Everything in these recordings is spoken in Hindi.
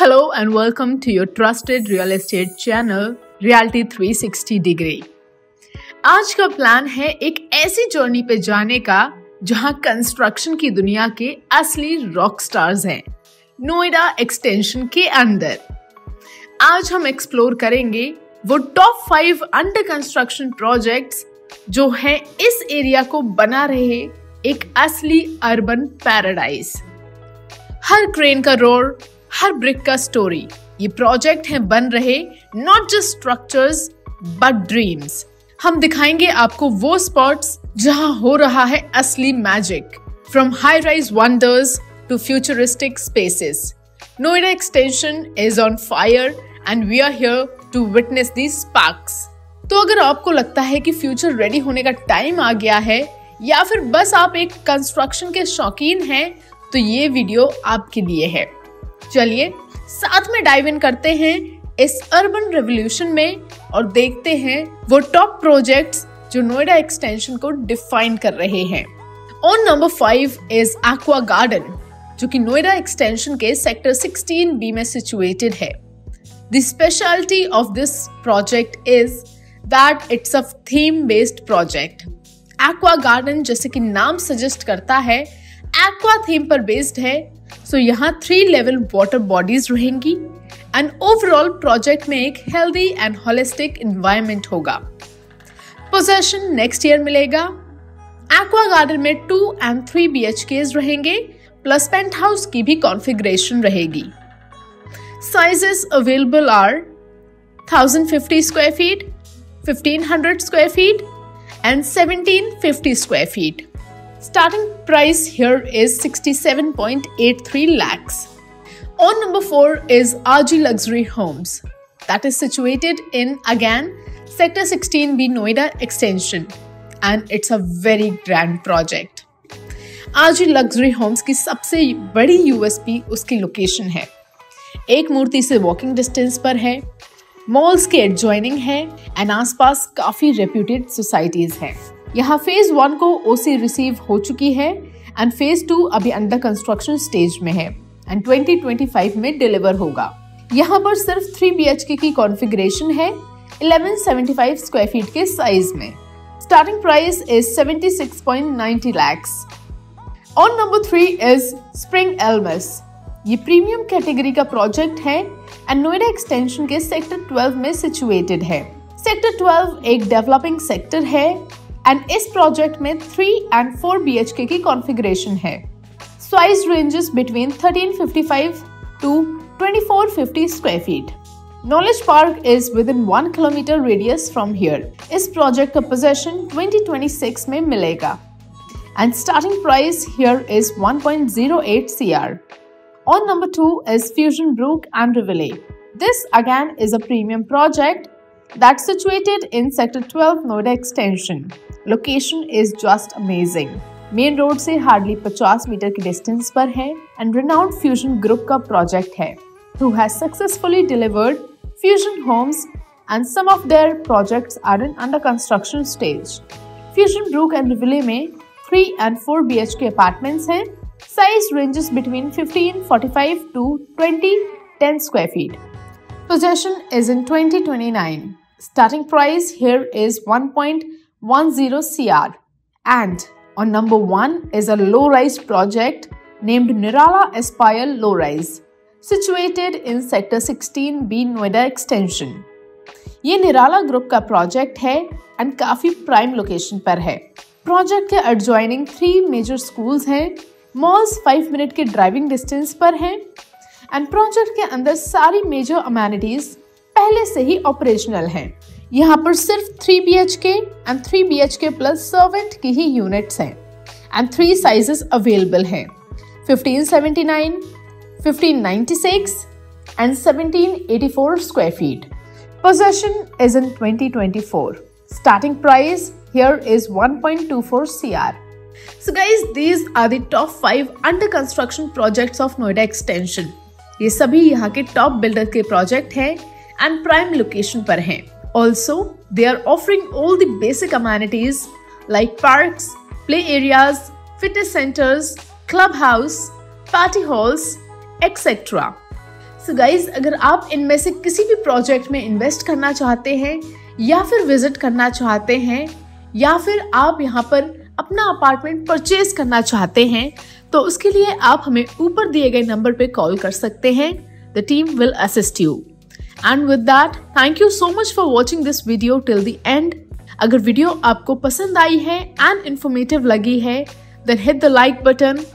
Hello and welcome to your trusted real estate channel Reality 360 Degree. आज का प्लान है एक ऐसी जर्नी पे जाने का, जहाँ कंस्ट्रक्शन की दुनिया के असली रॉक स्टार्स हैं नोएडा एक्सटेंशन के अंदर आज हम एक्सप्लोर करेंगे वो top five under construction projects जो हैं इस एरिया को बना रहे एक असली अर्बन पैराडाइज हर क्रेन का रोड हर ब्रिक का स्टोरी ये प्रोजेक्ट है, बन रहे not just structures but dreams हम दिखाएँगे आपको वो स्पॉट्स जहाँ हो रहा है असली magic from high rise wonders to futuristic spaces Noida extension is on fire and we are here to witness the sparks तो अगर आपको लगता है कि फ्यूचर रेडी होने का टाइम आ गया है, या फिर बस आप एक कंस्ट्रक्शन के शौकीन हैं तो ये वीडियो आपके लिए है। चलिए साथ में डाइव इन करते हैं इस अर्बन रेवोल्यूशन में और देखते हैं वो टॉप प्रोजेक्ट्स जो नोएडा एक्सटेंशन को डिफाइन कर रहे हैं। On number five is aqua garden जो कि नोएडा एक्सटेंशन के सेक्टर 16 बी में सिचुएटेड है। The speciality of this project is that it's a theme based project aqua garden जैसे कि नाम सजेस्ट करता है एक्वा थीम पर बेस्ड है सो यहाँ थ्री लेवल वाटर बॉडीज रहेंगी एंड ओवरऑल प्रोजेक्ट में एक हेल्दी एंड होलिस्टिक इन्वायरमेंट होगा। पोजेशन नेक्स्ट ईयर मिलेगा। एक्वा गार्डन में two and three B H K रहेंगे प्लस पेंट हाउस की भी कॉन्फ़िगरेशन रहेगी। Sizes available are 1050 square feet 1500 square feet and 1750 square feet. Starting price here is 67.83 lakhs. On number 4 is RG Luxury Homes that is situated in again Sector 16B Noida Extension and it's a very grand project. RG Luxury Homes की सबसे बड़ी यूएसपी उसकी लोकेशन है एक मूर्ति से वॉकिंग डिस्टेंस पर है मॉल्स के एडजॉइनिंग है एंड आसपास काफ़ी रेप्यूटेड सोसाइटीज हैं यहाँ फ़ेज़ वन को ओसी रिसीव हो चुकी है एंड फ़ेज़ टू अभी अंडर कंस्ट्रक्शन स्टेज में है एंड 2025 में डिलीवर होगा। यहाँ पर सिर्फ़ 3 बी की कॉन्फ़िगरेशन है 1175 स्क्वायर फीट के साइज़ में। Starting price is 76.90 lakhs on number three is Spring Elmas ये प्रीमियम कैटेगरी का प्रोजेक्ट है एंड नोएडा एक्सटेंशन के सेक्टर 12 में सिचुएटेड है। सेक्टर 12 एक डेवलपिंग सेक्टर है एंड इस प्रोजेक्ट में 3 एंड 4 बीएचके की कॉन्फ़िगरेशन है। Size ranges between 1355 to 2450 square feet knowledge park is within one kilometre radius from here इस प्रोजेक्ट का पोजेशन 2026 में मिलेगा। And starting price here is 1.08 CR On number 2 is Fusion Brook and Rivoli. This again is a premium project that's situated in Sector 12 Noida Extension. Location is just amazing. Main road से हार्डली 50 मीटर की डिस्टेंस पर है एंड रिनाउंड फ्यूजन ग्रुप का प्रोजेक्ट है who has successfully delivered fusion homes and some of their projects are in under construction stage. Fusion Brook and Rivoli में 3 and 4 BHK apartments हैं Size ranges between 1545 to 2010 square feet. Possession is in 2029. Starting price here is 1.10 CR. And on number 1 is a low-rise project named Nirala Aspire Low Rise, situated in Sector 16B Noida Extension. ये निराला ग्रुप का प्रोजेक्ट है एंड काफ़ी प्राइम लोकेशन पर है प्रोजेक्ट के एडजॉइनिंग थ्री मेजर स्कूल्स हैं मॉल्स फाइव मिनट के ड्राइविंग डिस्टेंस पर हैं एंड प्रोजेक्ट के अंदर सारी मेजर अमेनिटीज पहले से ही ऑपरेशनल हैं। यहाँ पर सिर्फ़ 3 B H K and three B H K plus servant की ही यूनिट्स हैं। एंड थ्री साइजेस अवेलेबल हैं। 1579, 1596 and 1784 square feet possession is in 2024 starting price here is 1.24 CR so guys these are the top five under construction projects of Noida extension ये सभी यहाँ के टॉप बिल्डर के प्रोजेक्ट हैं। एंड प्राइम लोकेशन पर हैं they are offering all the basic amenities like parks play areas fitness centres clubhouse party halls et cetera so guys अगर आप इनमें से किसी भी प्रोजेक्ट में इन्वेस्ट करना चाहते हैं, या फिर विज़िट करना चाहते हैं, या फिर आप यहाँ पर अपना अपार्टमेंट परचेज करना चाहते हैं तो उसके लिए आप हमें ऊपर दिए गए नंबर पे कॉल कर सकते हैं। The team will assist you And with that thank you so much for watching this video till the end अगर वीडियो आपको पसंद आई है एंड इन्फॉर्मेटिव लगी है then hit the like button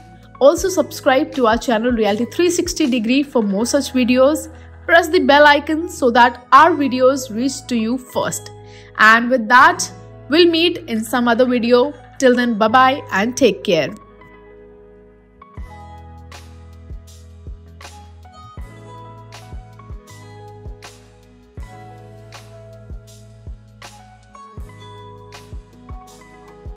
Also subscribe to our channel Reality 360 Degree for more such videos. Press the bell icon so that our videos reach to you first. And with that, we'll meet in some other video. Till then, bye-bye and take care.